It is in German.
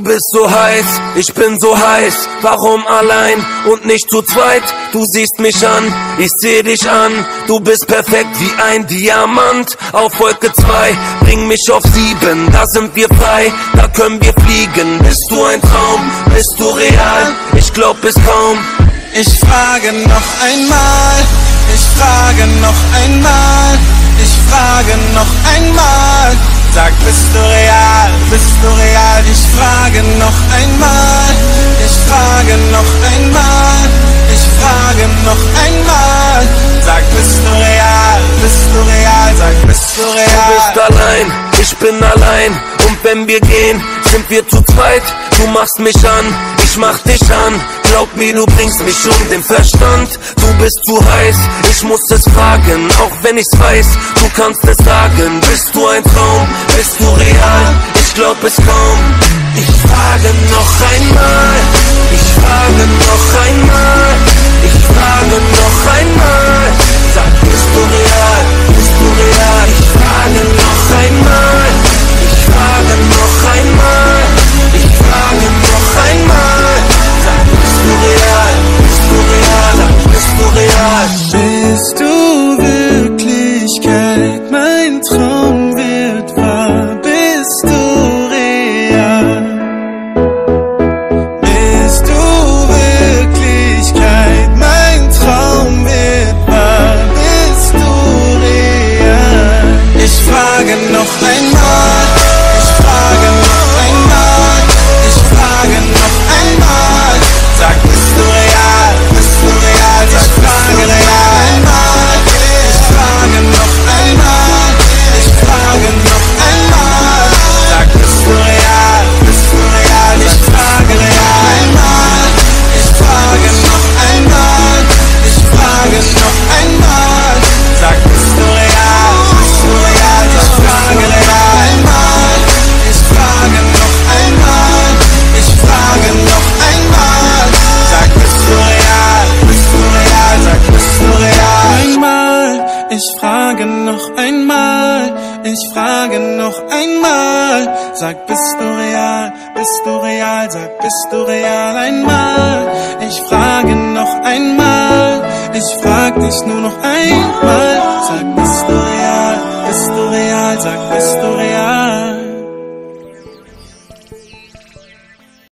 bist so heiß, ich bin so heiß. Warum allein und nicht zu zweit? Du siehst mich an, ich seh dich an. Du bist perfekt wie ein Diamant. Auf Wolke 2, bring mich auf 7. Da sind wir frei, da können wir fliegen. Bist du ein Traum? Bist du real? Ich glaub es kaum. Ich frage noch einmal, ich frage noch einmal, ich frage noch einmal. Sag, du bist du real? Sag, bist du real? Du bist allein, ich bin allein. Und wenn wir gehen, sind wir zu zweit. Du machst mich an, ich mach dich an. Glaub mir, du bringst mich um den Verstand. Du bist zu heiß, ich muss es fragen, auch wenn ich's weiß. Du kannst es sagen, bist du ein Traum, bist du real? Ich glaub es kaum. Frage noch frage noch einmal. Ich frage noch einmal. Sag, bist du real? Bist du real? Sag, bist du real? Einmal. Ich frage noch einmal. Ich frag dich nur noch einmal. Sag, bist du real? Bist du real? Sag, bist du real?